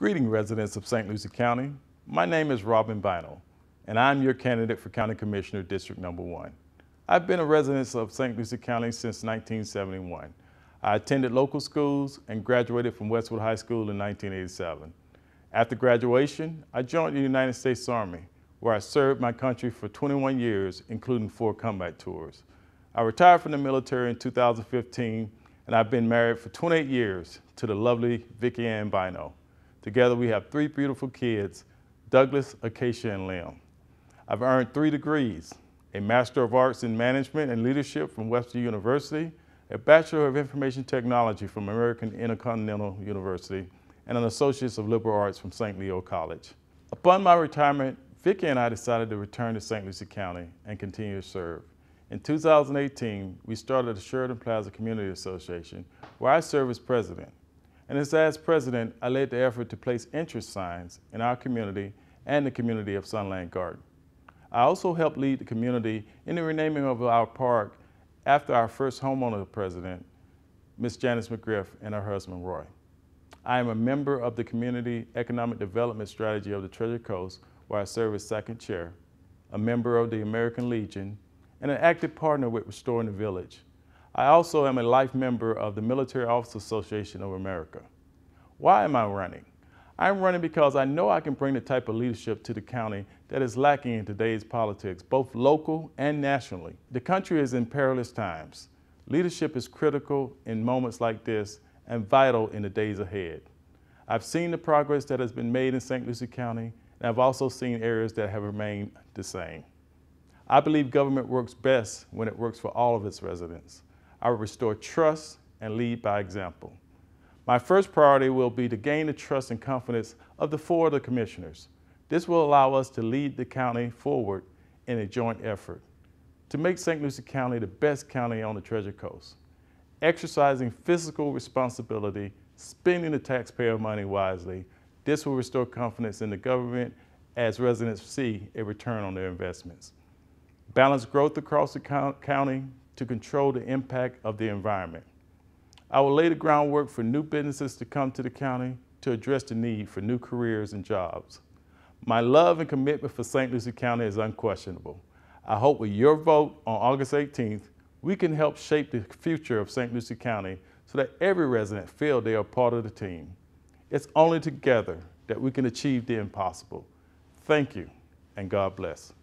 Greeting residents of St. Lucie County. My name is Robin Bynoe, and I'm your candidate for County Commissioner District Number One. I've been a resident of St. Lucie County since 1971. I attended local schools and graduated from Westwood High School in 1987. After graduation, I joined the United States Army, where I served my country for 21 years, including four combat tours. I retired from the military in 2015, and I've been married for 28 years to the lovely Vicki Ann Bynoe. Together we have three beautiful kids, Douglas, Acacia, and Liam. I've earned three degrees, a Master of Arts in Management and Leadership from Webster University, a Bachelor of Information Technology from American Intercontinental University, and an Associates of Liberal Arts from St. Leo College. Upon my retirement, Vicki and I decided to return to St. Lucie County and continue to serve. In 2018, we started the Sheridan Plaza Community Association, where I serve as president. And as, as president, I led the effort to place interest signs in our community and the community of Sunland Garden. I also helped lead the community in the renaming of our park after our first homeowner president, Ms. Janice McGriff and her husband, Roy. I am a member of the Community Economic Development Strategy of the Treasure Coast, where I serve as second chair, a member of the American Legion, and an active partner with Restoring the Village. I also am a life member of the Military Officers Association of America. Why am I running? I'm running because I know I can bring the type of leadership to the county that is lacking in today's politics, both local and nationally. The country is in perilous times. Leadership is critical in moments like this and vital in the days ahead. I've seen the progress that has been made in St. Lucie County, and I've also seen areas that have remained the same. I believe government works best when it works for all of its residents. I will restore trust and lead by example. My first priority will be to gain the trust and confidence of the four other commissioners. This will allow us to lead the county forward in a joint effort to make St. Lucie County the best county on the Treasure Coast. Exercising fiscal responsibility, spending the taxpayer money wisely, this will restore confidence in the government as residents see a return on their investments. Balance growth across the county to control the impact of the environment. I will lay the groundwork for new businesses to come to the county to address the need for new careers and jobs. My love and commitment for St. Lucie County is unquestionable. I hope with your vote on August 18th, we can help shape the future of St. Lucie County so that every resident feel they are part of the team. It's only together that we can achieve the impossible. Thank you, and God bless.